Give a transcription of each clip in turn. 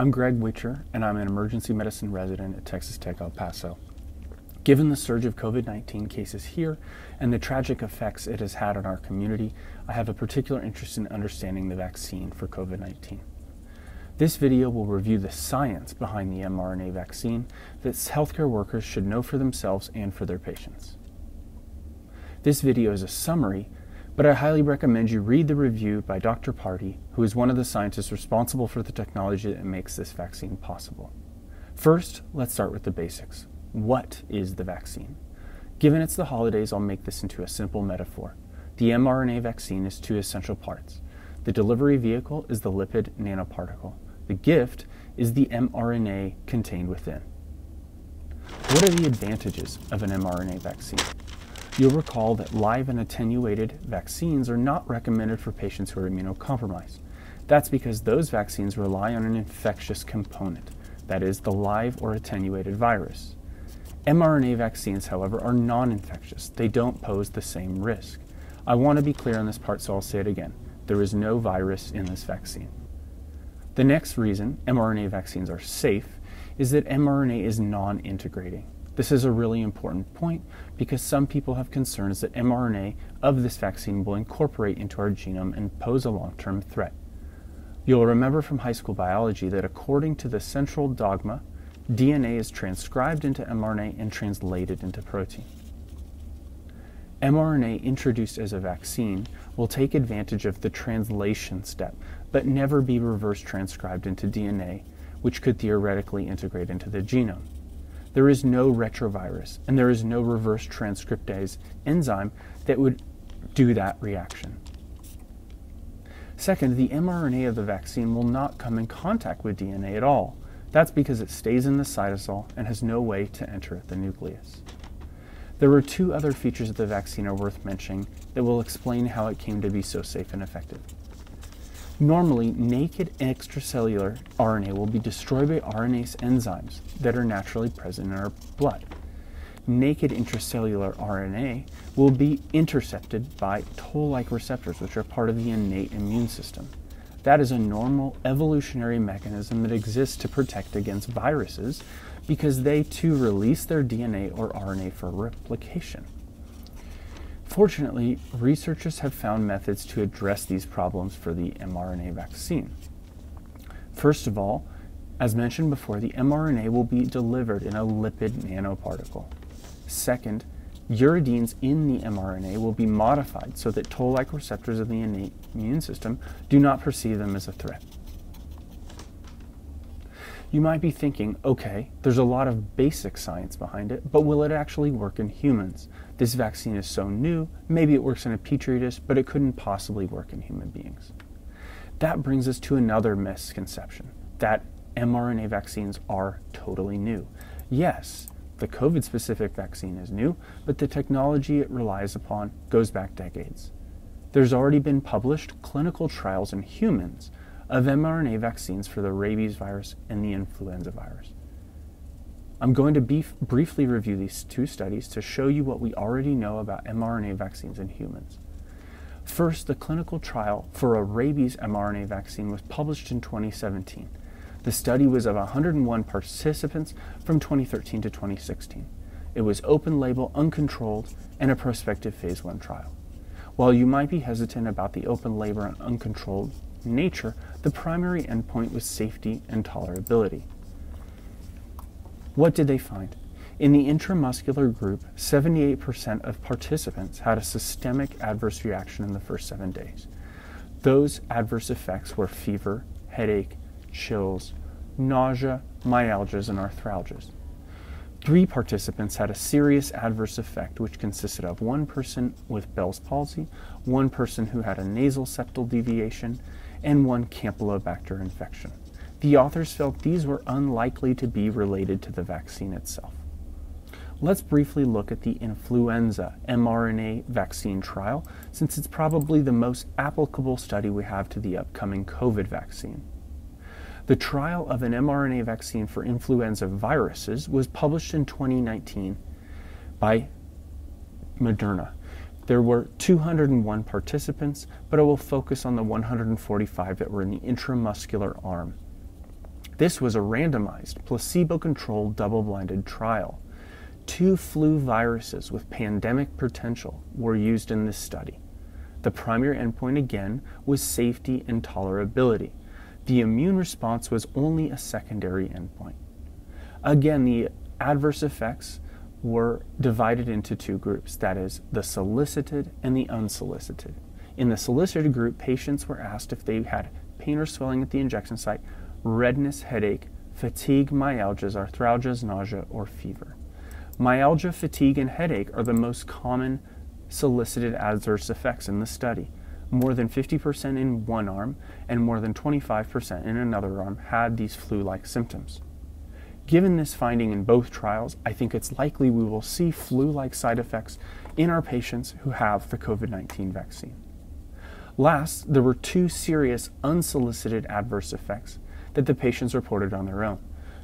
I'm Greg Witcher, and I'm an emergency medicine resident at Texas Tech El Paso. Given the surge of COVID 19 cases here and the tragic effects it has had on our community, I have a particular interest in understanding the vaccine for COVID 19. This video will review the science behind the mRNA vaccine that healthcare workers should know for themselves and for their patients. This video is a summary but I highly recommend you read the review by Dr. Pardi, who is one of the scientists responsible for the technology that makes this vaccine possible. First, let's start with the basics. What is the vaccine? Given it's the holidays, I'll make this into a simple metaphor. The mRNA vaccine is two essential parts. The delivery vehicle is the lipid nanoparticle. The gift is the mRNA contained within. What are the advantages of an mRNA vaccine? You'll recall that live and attenuated vaccines are not recommended for patients who are immunocompromised. That's because those vaccines rely on an infectious component, that is, the live or attenuated virus. mRNA vaccines, however, are non infectious. They don't pose the same risk. I want to be clear on this part, so I'll say it again. There is no virus in this vaccine. The next reason mRNA vaccines are safe is that mRNA is non integrating. This is a really important point because some people have concerns that mRNA of this vaccine will incorporate into our genome and pose a long term threat. You'll remember from high school biology that according to the central dogma, DNA is transcribed into mRNA and translated into protein. mRNA introduced as a vaccine will take advantage of the translation step, but never be reverse transcribed into DNA, which could theoretically integrate into the genome. There is no retrovirus, and there is no reverse transcriptase enzyme that would do that reaction. Second, the mRNA of the vaccine will not come in contact with DNA at all. That's because it stays in the cytosol and has no way to enter the nucleus. There are two other features of the vaccine are worth mentioning that will explain how it came to be so safe and effective. Normally, naked extracellular RNA will be destroyed by RNase enzymes that are naturally present in our blood. Naked intracellular RNA will be intercepted by toll-like receptors, which are part of the innate immune system. That is a normal evolutionary mechanism that exists to protect against viruses because they too release their DNA or RNA for replication. Fortunately, researchers have found methods to address these problems for the mRNA vaccine. First of all, as mentioned before, the mRNA will be delivered in a lipid nanoparticle. Second, uridines in the mRNA will be modified so that toll-like receptors of the innate immune system do not perceive them as a threat. You might be thinking, okay, there's a lot of basic science behind it, but will it actually work in humans? This vaccine is so new, maybe it works in a petri dish, but it couldn't possibly work in human beings. That brings us to another misconception that mRNA vaccines are totally new. Yes, the COVID specific vaccine is new, but the technology it relies upon goes back decades. There's already been published clinical trials in humans of mRNA vaccines for the rabies virus and the influenza virus. I'm going to briefly review these two studies to show you what we already know about mRNA vaccines in humans. First, the clinical trial for a rabies mRNA vaccine was published in 2017. The study was of 101 participants from 2013 to 2016. It was open label, uncontrolled, and a prospective phase 1 trial. While you might be hesitant about the open label and uncontrolled nature, the primary endpoint was safety and tolerability. What did they find? In the intramuscular group, 78% of participants had a systemic adverse reaction in the first seven days. Those adverse effects were fever, headache, chills, nausea, myalgias, and arthralgias. Three participants had a serious adverse effect, which consisted of one person with Bell's palsy, one person who had a nasal septal deviation, and one Campylobacter infection. The authors felt these were unlikely to be related to the vaccine itself. Let's briefly look at the influenza mRNA vaccine trial, since it's probably the most applicable study we have to the upcoming COVID vaccine. The trial of an mRNA vaccine for influenza viruses was published in 2019 by Moderna. There were 201 participants, but I will focus on the 145 that were in the intramuscular arm. This was a randomized, placebo controlled, double blinded trial. Two flu viruses with pandemic potential were used in this study. The primary endpoint again was safety and tolerability. The immune response was only a secondary endpoint. Again, the adverse effects were divided into two groups that is, the solicited and the unsolicited. In the solicited group, patients were asked if they had pain or swelling at the injection site, redness, headache, fatigue, myalgias, arthralgias, nausea, or fever. Myalgia, fatigue, and headache are the most common solicited adverse effects in the study. More than 50% in one arm and more than 25% in another arm had these flu like symptoms. Given this finding in both trials, I think it's likely we will see flu like side effects in our patients who have the COVID 19 vaccine. Last, there were two serious unsolicited adverse effects that the patients reported on their own.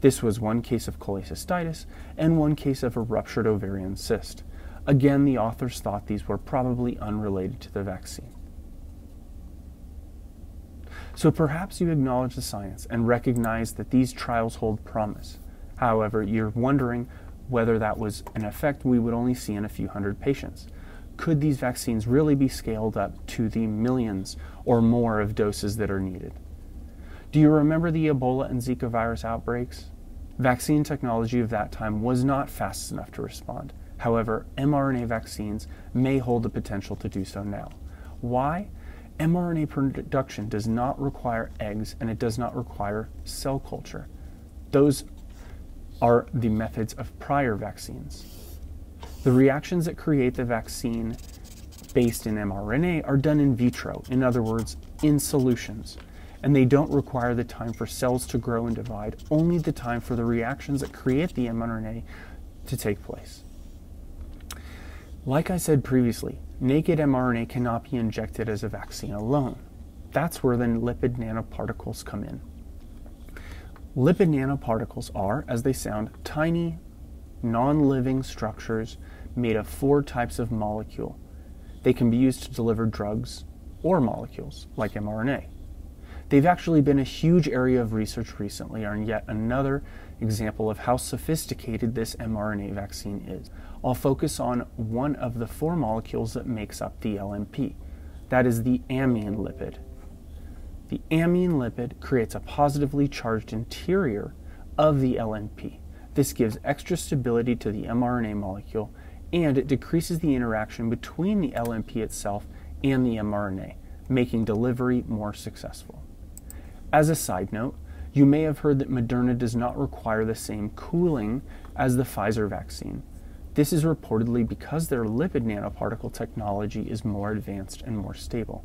This was one case of cholecystitis and one case of a ruptured ovarian cyst. Again, the authors thought these were probably unrelated to the vaccine. So perhaps you acknowledge the science and recognize that these trials hold promise. However, you're wondering whether that was an effect we would only see in a few hundred patients. Could these vaccines really be scaled up to the millions or more of doses that are needed? Do you remember the Ebola and Zika virus outbreaks? Vaccine technology of that time was not fast enough to respond. However, mRNA vaccines may hold the potential to do so now. Why? mRNA production does not require eggs and it does not require cell culture. Those are the methods of prior vaccines. The reactions that create the vaccine based in mRNA are done in vitro, in other words, in solutions, and they don't require the time for cells to grow and divide, only the time for the reactions that create the mRNA to take place. Like I said previously, naked mRNA cannot be injected as a vaccine alone. That's where the lipid nanoparticles come in. Lipid nanoparticles are, as they sound, tiny, non living structures made of four types of molecule. They can be used to deliver drugs or molecules, like mRNA. They've actually been a huge area of research recently, and yet another example of how sophisticated this mRNA vaccine is. I'll focus on one of the four molecules that makes up the LNP. That is the amine lipid. The amine lipid creates a positively charged interior of the LNP. This gives extra stability to the mRNA molecule and it decreases the interaction between the LNP itself and the mRNA, making delivery more successful. As a side note, you may have heard that Moderna does not require the same cooling as the Pfizer vaccine. This is reportedly because their lipid nanoparticle technology is more advanced and more stable.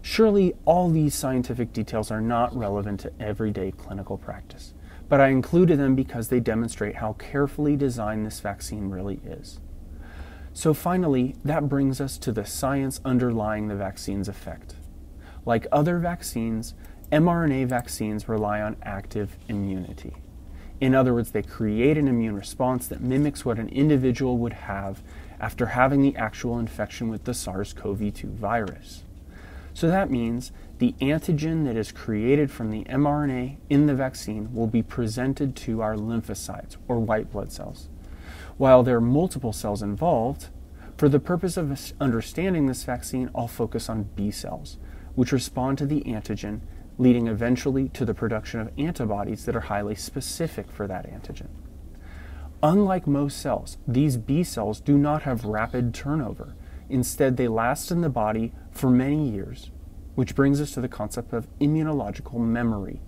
Surely all these scientific details are not relevant to everyday clinical practice, but I included them because they demonstrate how carefully designed this vaccine really is. So finally, that brings us to the science underlying the vaccine's effect. Like other vaccines, mRNA vaccines rely on active immunity. In other words, they create an immune response that mimics what an individual would have after having the actual infection with the SARS CoV 2 virus. So that means the antigen that is created from the mRNA in the vaccine will be presented to our lymphocytes or white blood cells. While there are multiple cells involved, for the purpose of understanding this vaccine, I'll focus on B cells, which respond to the antigen, leading eventually to the production of antibodies that are highly specific for that antigen. Unlike most cells, these B cells do not have rapid turnover. Instead, they last in the body for many years, which brings us to the concept of immunological memory.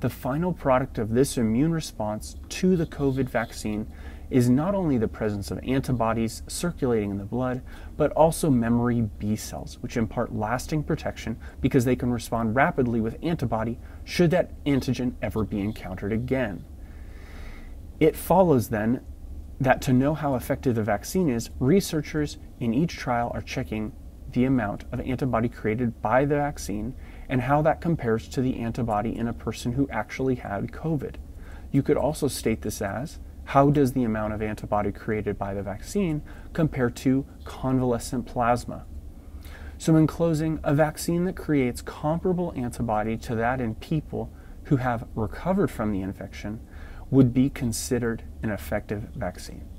The final product of this immune response to the COVID vaccine is not only the presence of antibodies circulating in the blood, but also memory B cells, which impart lasting protection because they can respond rapidly with antibody should that antigen ever be encountered again. It follows then that to know how effective the vaccine is, researchers in each trial are checking the amount of antibody created by the vaccine and how that compares to the antibody in a person who actually had COVID. You could also state this as how does the amount of antibody created by the vaccine compare to convalescent plasma? So, in closing, a vaccine that creates comparable antibody to that in people who have recovered from the infection would be considered an effective vaccine.